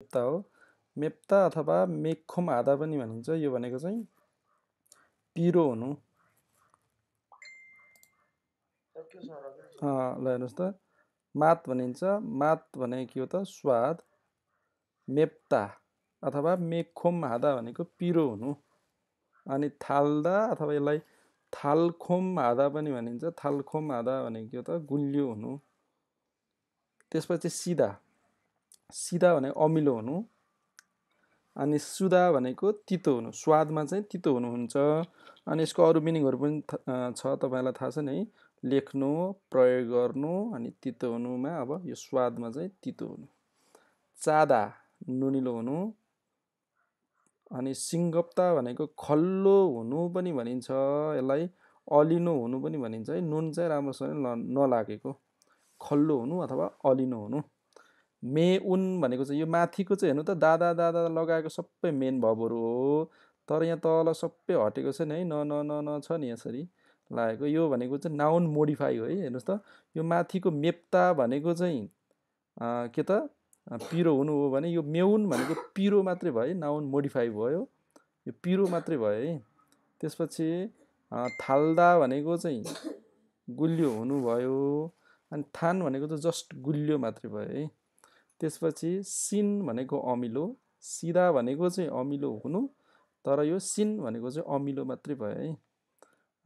मेप्ता हो। मेप्ता अथवा मेखोम आधा पनि भनिन्छ। यो भनेको चाहिँ पिरो हुनु। ल हेर्नुहोस् त। मात भनिन्छ। मात भनेको के हो त? स्वाद। मेप्ता अथवा मेखोम हादा भनेको पिरो हुनु। अनि थाल्दा अथवा यसलाई थालखोम हादा पनि भनिन्छ। थालखोम हादा भनेको त? गुलियो हुनु। त्यसपछि सिधा। सिधा भनेको अमिलो हुनु अनि सुधा भनेको तितो हुनु स्वादमा चाहिँ तितो हुनुहुन्छ। अनि यसको अरू मिनिङहरू पनि छ तपाईँलाई थाहा छ नि लेख्नु प्रयोग गर्नु अनि तितो हुनुमा अब यो स्वादमा चाहिँ तितो हुनु। चादा नुनिलो हुनु अनि सिङ्गप्ता भनेको खल्लो हुनु पनि भनिन्छ। यसलाई अलिनो हुनु पनि भनिन्छ है। नुन चाहिँ राम्रोसँग नलागेको। खल्लो हुनु अथवा अलिनो हुनु। मे उन भनेको चाहिँ यो माथिको चाहिँ हेर्नु त दादा दादा लगाएको सबै मेन भबहरू हो। तर यहाँ तल सबै हटेको छ नि है न न न न छ नि यसरी लागेको। यो भनेको चाहिँ नाउन मोडिफाई हो है हेर्नुहोस् त। यो माथिको मेप्ता भनेको चाहिँ के त? पिरो हुनु हो भने यो मेउन भनेको पिरो मात्रै भयो नाउन मोडिफाई भयो। यो पिरो मात्रै भयो है। त्यसपछि थाल्दा भनेको चाहिँ गुलियो हुनुभयो अनि थान भनेको चाहिँ जस्ट गुलियो मात्रै भयो है। त्यसपछि सिन भनेको अमिलो सिधा भनेको चाहिँ अमिलो हुनु तर यो सिन भनेको चाहिँ अमिलो मात्रै भयो है।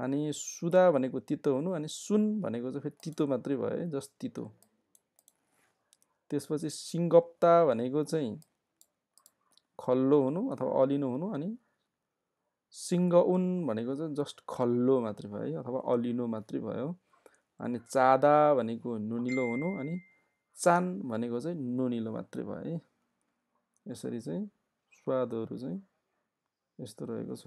अनि सुदा भनेको तितो हुनु अनि सुन भनेको चाहिँ फेरि तितो मात्रै भयो है जस्ट तितो। त्यसपछि सिङ्गप्ता भनेको चाहिँ खल्लो हुनु अथवा अलिनो हुनु अनि सिङ्गउन भनेको चाहिँ जस्ट खल्लो मात्रै भयो है अथवा अलिनो मात्रै भयो। अनि चादा भनेको नुनिलो हुनु अनि चान भनेको चाहिँ नुनिलो मात्रै भयो है। यसरी चाहिँ स्वादहरू चाहिँ यस्तो रहेको छ।